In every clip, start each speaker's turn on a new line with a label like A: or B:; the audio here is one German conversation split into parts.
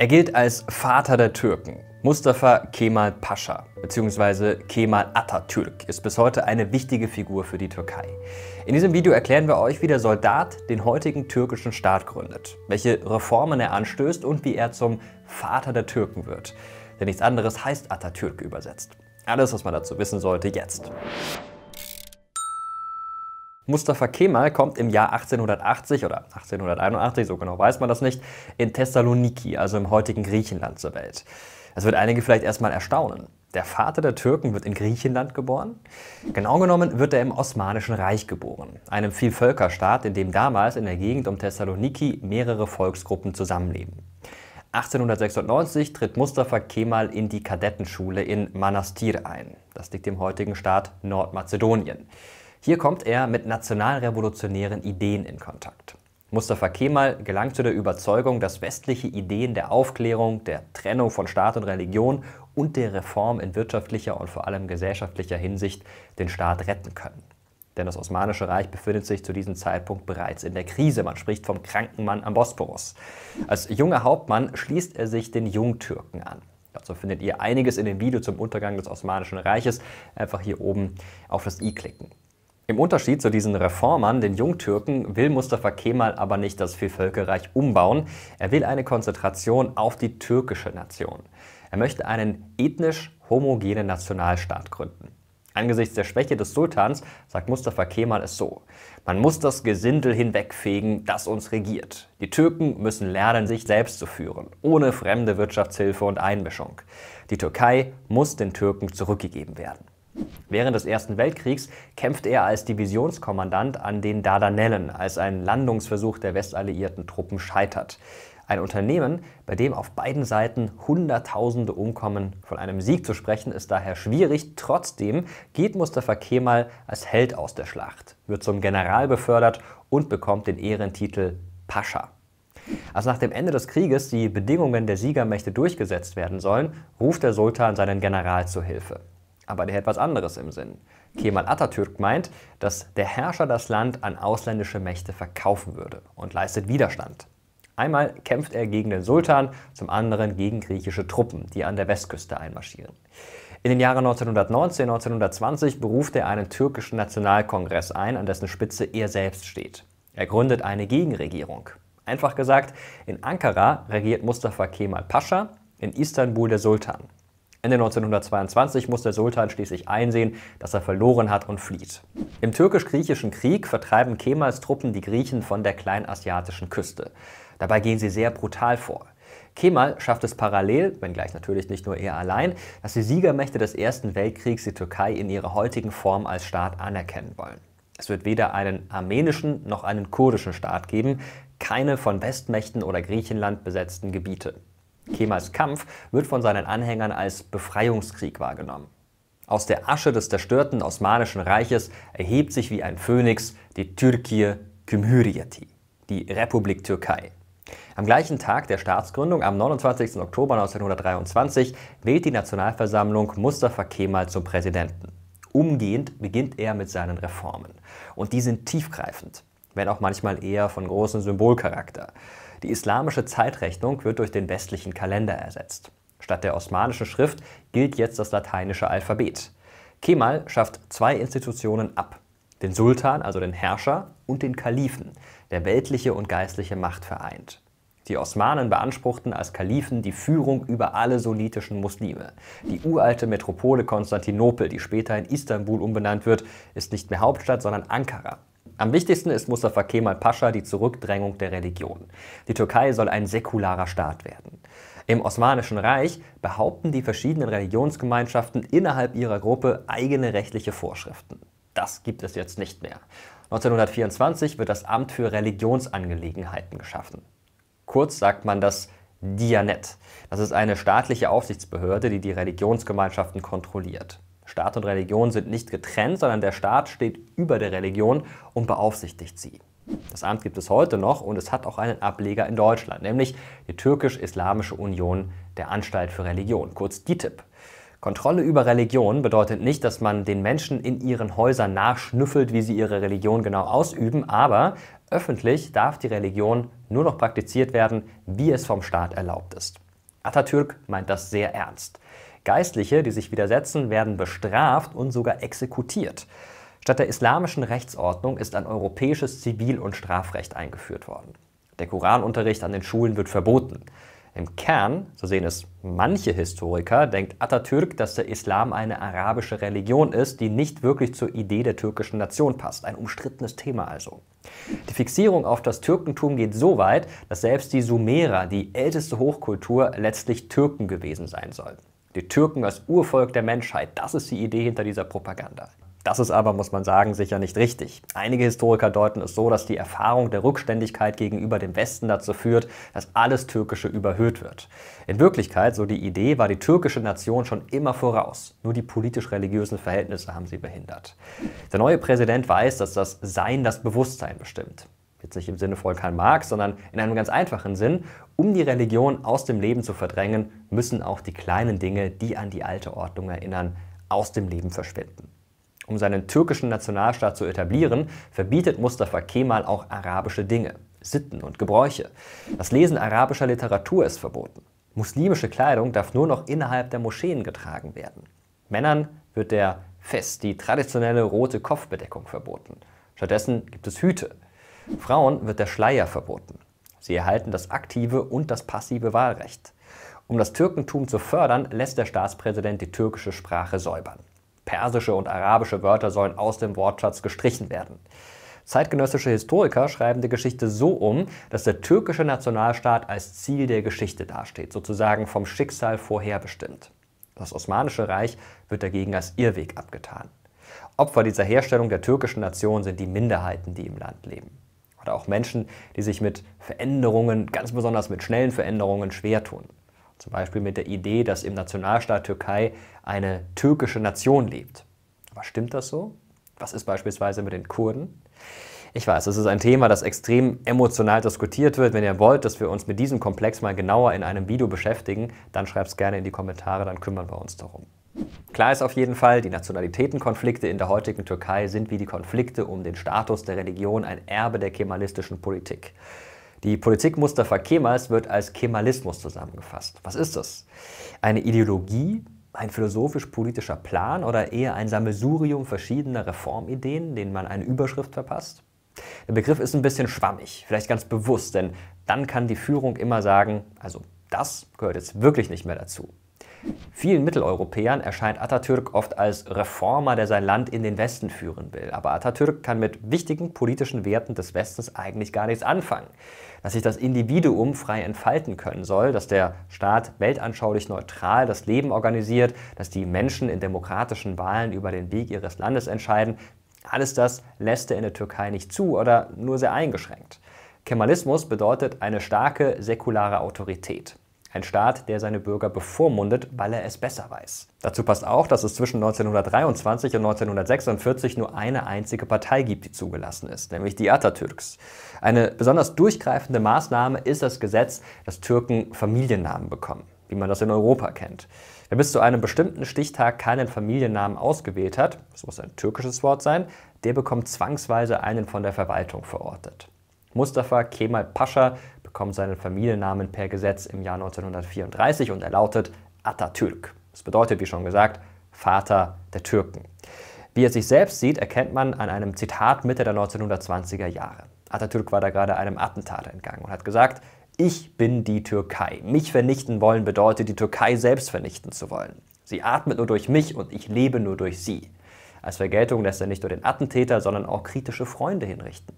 A: Er gilt als Vater der Türken. Mustafa Kemal Pascha bzw. Kemal Atatürk ist bis heute eine wichtige Figur für die Türkei. In diesem Video erklären wir euch, wie der Soldat den heutigen türkischen Staat gründet, welche Reformen er anstößt und wie er zum Vater der Türken wird. Denn nichts anderes heißt Atatürk übersetzt. Alles, was man dazu wissen sollte, jetzt. Mustafa Kemal kommt im Jahr 1880 oder 1881, so genau weiß man das nicht, in Thessaloniki, also im heutigen Griechenland zur Welt. Das wird einige vielleicht erstmal erstaunen. Der Vater der Türken wird in Griechenland geboren? Genau genommen wird er im Osmanischen Reich geboren, einem Vielvölkerstaat, in dem damals in der Gegend um Thessaloniki mehrere Volksgruppen zusammenleben. 1896 tritt Mustafa Kemal in die Kadettenschule in Manastir ein. Das liegt im heutigen Staat Nordmazedonien. Hier kommt er mit nationalrevolutionären Ideen in Kontakt. Mustafa Kemal gelangt zu der Überzeugung, dass westliche Ideen der Aufklärung, der Trennung von Staat und Religion und der Reform in wirtschaftlicher und vor allem gesellschaftlicher Hinsicht den Staat retten können. Denn das Osmanische Reich befindet sich zu diesem Zeitpunkt bereits in der Krise. Man spricht vom kranken Mann am Bosporus. Als junger Hauptmann schließt er sich den Jungtürken an. Dazu findet ihr einiges in dem Video zum Untergang des Osmanischen Reiches. Einfach hier oben auf das i klicken. Im Unterschied zu diesen Reformern, den Jungtürken, will Mustafa Kemal aber nicht das Vielvölkerreich umbauen. Er will eine Konzentration auf die türkische Nation. Er möchte einen ethnisch homogenen Nationalstaat gründen. Angesichts der Schwäche des Sultans sagt Mustafa Kemal es so. Man muss das Gesindel hinwegfegen, das uns regiert. Die Türken müssen lernen, sich selbst zu führen, ohne fremde Wirtschaftshilfe und Einmischung. Die Türkei muss den Türken zurückgegeben werden. Während des Ersten Weltkriegs kämpfte er als Divisionskommandant an den Dardanellen, als ein Landungsversuch der westalliierten Truppen scheitert. Ein Unternehmen, bei dem auf beiden Seiten Hunderttausende umkommen. Von einem Sieg zu sprechen ist daher schwierig. Trotzdem geht Mustafa Kemal als Held aus der Schlacht, wird zum General befördert und bekommt den Ehrentitel Pascha. Als nach dem Ende des Krieges die Bedingungen der Siegermächte durchgesetzt werden sollen, ruft der Sultan seinen General zu Hilfe aber der hat was anderes im Sinn. Kemal Atatürk meint, dass der Herrscher das Land an ausländische Mächte verkaufen würde und leistet Widerstand. Einmal kämpft er gegen den Sultan, zum anderen gegen griechische Truppen, die an der Westküste einmarschieren. In den Jahren 1919 1920 beruft er einen türkischen Nationalkongress ein, an dessen Spitze er selbst steht. Er gründet eine Gegenregierung. Einfach gesagt, in Ankara regiert Mustafa Kemal Pascha, in Istanbul der Sultan. Ende 1922 muss der Sultan schließlich einsehen, dass er verloren hat und flieht. Im türkisch-griechischen Krieg vertreiben Kemals Truppen die Griechen von der kleinasiatischen Küste. Dabei gehen sie sehr brutal vor. Kemal schafft es parallel, wenngleich natürlich nicht nur er allein, dass die Siegermächte des Ersten Weltkriegs die Türkei in ihrer heutigen Form als Staat anerkennen wollen. Es wird weder einen armenischen noch einen kurdischen Staat geben, keine von Westmächten oder Griechenland besetzten Gebiete. Kemals Kampf wird von seinen Anhängern als Befreiungskrieg wahrgenommen. Aus der Asche des zerstörten Osmanischen Reiches erhebt sich wie ein Phönix die Türkei Cumhuriyeti, die Republik Türkei. Am gleichen Tag der Staatsgründung, am 29. Oktober 1923, wählt die Nationalversammlung Mustafa Kemal zum Präsidenten. Umgehend beginnt er mit seinen Reformen. Und die sind tiefgreifend, wenn auch manchmal eher von großem Symbolcharakter. Die islamische Zeitrechnung wird durch den westlichen Kalender ersetzt. Statt der osmanischen Schrift gilt jetzt das lateinische Alphabet. Kemal schafft zwei Institutionen ab. Den Sultan, also den Herrscher, und den Kalifen, der weltliche und geistliche Macht vereint. Die Osmanen beanspruchten als Kalifen die Führung über alle sunnitischen Muslime. Die uralte Metropole Konstantinopel, die später in Istanbul umbenannt wird, ist nicht mehr Hauptstadt, sondern Ankara. Am wichtigsten ist Mustafa Kemal Pascha die Zurückdrängung der Religion. Die Türkei soll ein säkularer Staat werden. Im Osmanischen Reich behaupten die verschiedenen Religionsgemeinschaften innerhalb ihrer Gruppe eigene rechtliche Vorschriften. Das gibt es jetzt nicht mehr. 1924 wird das Amt für Religionsangelegenheiten geschaffen. Kurz sagt man das Dianet. Das ist eine staatliche Aufsichtsbehörde, die die Religionsgemeinschaften kontrolliert. Staat und Religion sind nicht getrennt, sondern der Staat steht über der Religion und beaufsichtigt sie. Das Amt gibt es heute noch und es hat auch einen Ableger in Deutschland, nämlich die Türkisch-Islamische Union der Anstalt für Religion, kurz DITIB. Kontrolle über Religion bedeutet nicht, dass man den Menschen in ihren Häusern nachschnüffelt, wie sie ihre Religion genau ausüben, aber öffentlich darf die Religion nur noch praktiziert werden, wie es vom Staat erlaubt ist. Atatürk meint das sehr ernst. Geistliche, die sich widersetzen, werden bestraft und sogar exekutiert. Statt der islamischen Rechtsordnung ist ein europäisches Zivil- und Strafrecht eingeführt worden. Der Koranunterricht an den Schulen wird verboten. Im Kern, so sehen es manche Historiker, denkt Atatürk, dass der Islam eine arabische Religion ist, die nicht wirklich zur Idee der türkischen Nation passt. Ein umstrittenes Thema also. Die Fixierung auf das Türkentum geht so weit, dass selbst die Sumerer, die älteste Hochkultur, letztlich Türken gewesen sein sollen. Die Türken als Urvolk der Menschheit, das ist die Idee hinter dieser Propaganda. Das ist aber, muss man sagen, sicher nicht richtig. Einige Historiker deuten es so, dass die Erfahrung der Rückständigkeit gegenüber dem Westen dazu führt, dass alles Türkische überhöht wird. In Wirklichkeit, so die Idee, war die türkische Nation schon immer voraus. Nur die politisch-religiösen Verhältnisse haben sie behindert. Der neue Präsident weiß, dass das Sein das Bewusstsein bestimmt. Jetzt nicht im Sinne von Karl Marx, sondern in einem ganz einfachen Sinn. Um die Religion aus dem Leben zu verdrängen, müssen auch die kleinen Dinge, die an die alte Ordnung erinnern, aus dem Leben verschwinden. Um seinen türkischen Nationalstaat zu etablieren, verbietet Mustafa Kemal auch arabische Dinge, Sitten und Gebräuche. Das Lesen arabischer Literatur ist verboten. Muslimische Kleidung darf nur noch innerhalb der Moscheen getragen werden. Männern wird der Fest, die traditionelle rote Kopfbedeckung verboten. Stattdessen gibt es Hüte. Frauen wird der Schleier verboten. Sie erhalten das aktive und das passive Wahlrecht. Um das Türkentum zu fördern, lässt der Staatspräsident die türkische Sprache säubern. Persische und arabische Wörter sollen aus dem Wortschatz gestrichen werden. Zeitgenössische Historiker schreiben die Geschichte so um, dass der türkische Nationalstaat als Ziel der Geschichte dasteht, sozusagen vom Schicksal vorherbestimmt. Das Osmanische Reich wird dagegen als Irrweg abgetan. Opfer dieser Herstellung der türkischen Nation sind die Minderheiten, die im Land leben. Oder auch Menschen, die sich mit Veränderungen, ganz besonders mit schnellen Veränderungen, schwer tun. Zum Beispiel mit der Idee, dass im Nationalstaat Türkei eine türkische Nation lebt. Aber stimmt das so? Was ist beispielsweise mit den Kurden? Ich weiß, es ist ein Thema, das extrem emotional diskutiert wird. Wenn ihr wollt, dass wir uns mit diesem Komplex mal genauer in einem Video beschäftigen, dann schreibt es gerne in die Kommentare, dann kümmern wir uns darum. Klar ist auf jeden Fall, die Nationalitätenkonflikte in der heutigen Türkei sind wie die Konflikte um den Status der Religion ein Erbe der kemalistischen Politik. Die Politik Mustafa Kemals wird als Kemalismus zusammengefasst. Was ist das? Eine Ideologie, ein philosophisch-politischer Plan oder eher ein Sammelsurium verschiedener Reformideen, denen man eine Überschrift verpasst? Der Begriff ist ein bisschen schwammig, vielleicht ganz bewusst, denn dann kann die Führung immer sagen, also das gehört jetzt wirklich nicht mehr dazu. Vielen Mitteleuropäern erscheint Atatürk oft als Reformer, der sein Land in den Westen führen will. Aber Atatürk kann mit wichtigen politischen Werten des Westens eigentlich gar nichts anfangen. Dass sich das Individuum frei entfalten können soll, dass der Staat weltanschaulich neutral das Leben organisiert, dass die Menschen in demokratischen Wahlen über den Weg ihres Landes entscheiden, alles das lässt er in der Türkei nicht zu oder nur sehr eingeschränkt. Kemalismus bedeutet eine starke säkulare Autorität. Ein Staat, der seine Bürger bevormundet, weil er es besser weiß. Dazu passt auch, dass es zwischen 1923 und 1946 nur eine einzige Partei gibt, die zugelassen ist, nämlich die Atatürks. Eine besonders durchgreifende Maßnahme ist das Gesetz, dass Türken Familiennamen bekommen, wie man das in Europa kennt. Wer bis zu einem bestimmten Stichtag keinen Familiennamen ausgewählt hat, das muss ein türkisches Wort sein, der bekommt zwangsweise einen von der Verwaltung verortet. Mustafa Kemal Pascha bekommt seinen Familiennamen per Gesetz im Jahr 1934 und er lautet Atatürk. Das bedeutet, wie schon gesagt, Vater der Türken. Wie er sich selbst sieht, erkennt man an einem Zitat Mitte der 1920er Jahre. Atatürk war da gerade einem Attentat entgangen und hat gesagt, ich bin die Türkei. Mich vernichten wollen bedeutet, die Türkei selbst vernichten zu wollen. Sie atmet nur durch mich und ich lebe nur durch sie. Als Vergeltung lässt er nicht nur den Attentäter, sondern auch kritische Freunde hinrichten.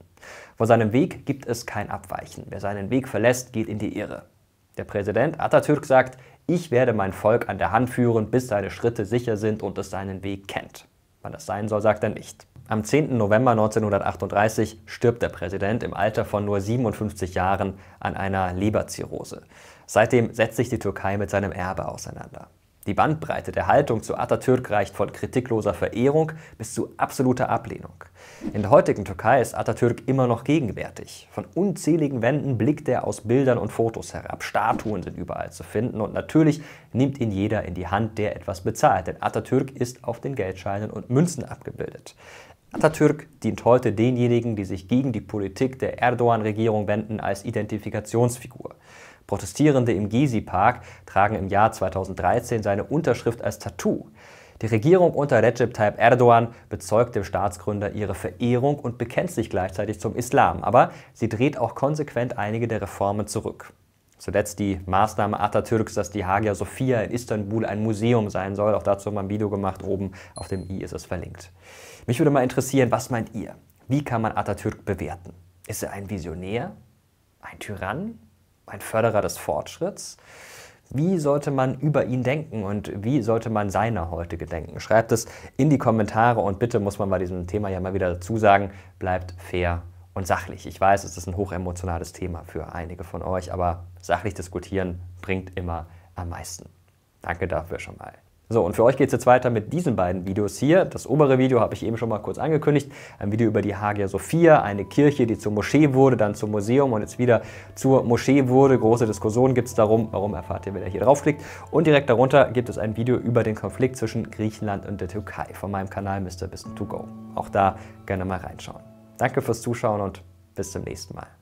A: Vor seinem Weg gibt es kein Abweichen. Wer seinen Weg verlässt, geht in die Irre. Der Präsident Atatürk sagt, ich werde mein Volk an der Hand führen, bis seine Schritte sicher sind und es seinen Weg kennt. Wann das sein soll, sagt er nicht. Am 10. November 1938 stirbt der Präsident im Alter von nur 57 Jahren an einer Leberzirrhose. Seitdem setzt sich die Türkei mit seinem Erbe auseinander. Die Bandbreite der Haltung zu Atatürk reicht von kritikloser Verehrung bis zu absoluter Ablehnung. In der heutigen Türkei ist Atatürk immer noch gegenwärtig. Von unzähligen Wänden blickt er aus Bildern und Fotos herab. Statuen sind überall zu finden und natürlich nimmt ihn jeder in die Hand, der etwas bezahlt. Denn Atatürk ist auf den Geldscheinen und Münzen abgebildet. Atatürk dient heute denjenigen, die sich gegen die Politik der Erdogan-Regierung wenden, als Identifikationsfigur. Protestierende im Gezi-Park tragen im Jahr 2013 seine Unterschrift als Tattoo. Die Regierung unter Recep Tayyip Erdogan bezeugt dem Staatsgründer ihre Verehrung und bekennt sich gleichzeitig zum Islam, aber sie dreht auch konsequent einige der Reformen zurück. Zuletzt die Maßnahme Atatürks, dass die Hagia Sophia in Istanbul ein Museum sein soll. Auch dazu haben wir ein Video gemacht. Oben auf dem i ist es verlinkt. Mich würde mal interessieren, was meint ihr? Wie kann man Atatürk bewerten? Ist er ein Visionär? Ein Tyrann? Ein Förderer des Fortschritts? Wie sollte man über ihn denken und wie sollte man seiner heute gedenken? Schreibt es in die Kommentare und bitte muss man bei diesem Thema ja mal wieder dazu sagen, bleibt fair und sachlich. Ich weiß, es ist ein hochemotionales Thema für einige von euch, aber sachlich diskutieren bringt immer am meisten. Danke dafür schon mal. So, und für euch geht es jetzt weiter mit diesen beiden Videos hier. Das obere Video habe ich eben schon mal kurz angekündigt. Ein Video über die Hagia Sophia, eine Kirche, die zur Moschee wurde, dann zum Museum und jetzt wieder zur Moschee wurde. Große Diskussionen gibt es darum. Warum erfahrt ihr, wenn ihr hier draufklickt. Und direkt darunter gibt es ein Video über den Konflikt zwischen Griechenland und der Türkei von meinem Kanal Mr. Business 2 Go. Auch da gerne mal reinschauen. Danke fürs Zuschauen und bis zum nächsten Mal.